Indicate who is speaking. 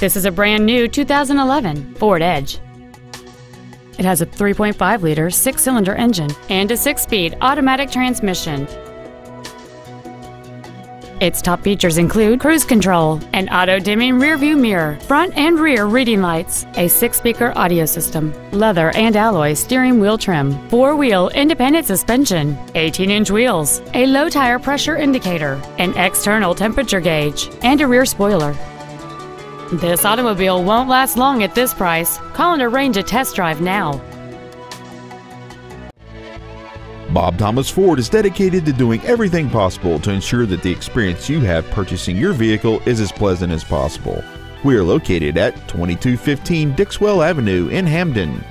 Speaker 1: This is a brand new 2011 Ford Edge. It has a 3.5 liter six cylinder engine and a six speed automatic transmission. Its top features include cruise control, an auto-dimming rearview mirror, front and rear reading lights, a six-speaker audio system, leather and alloy steering wheel trim, four-wheel independent suspension, 18-inch wheels, a low tire pressure indicator, an external temperature gauge, and a rear spoiler. This automobile won't last long at this price. Call and arrange a test drive now.
Speaker 2: Bob Thomas Ford is dedicated to doing everything possible to ensure that the experience you have purchasing your vehicle is as pleasant as possible. We are located at 2215 Dixwell Avenue in Hamden.